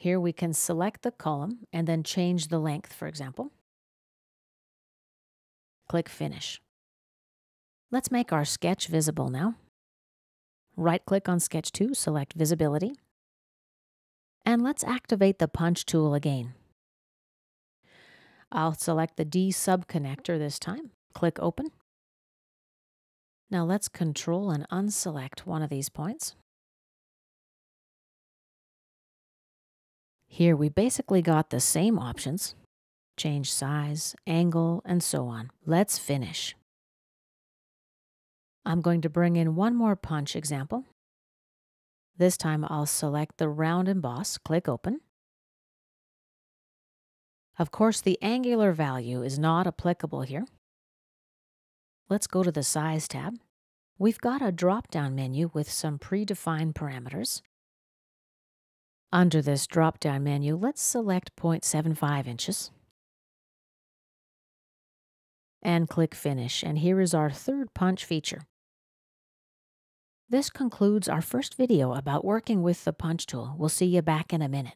Here we can select the column and then change the length, for example. Click Finish. Let's make our sketch visible now. Right-click on Sketch 2, select Visibility. And let's activate the Punch tool again. I'll select the D sub-connector this time. Click Open. Now let's control and unselect one of these points. Here we basically got the same options. Change size, angle, and so on. Let's finish. I'm going to bring in one more punch example. This time I'll select the round emboss, click open. Of course, the angular value is not applicable here. Let's go to the Size tab. We've got a drop-down menu with some predefined parameters. Under this drop-down menu, let's select 0.75 inches and click Finish. And here is our third punch feature. This concludes our first video about working with the punch tool. We'll see you back in a minute.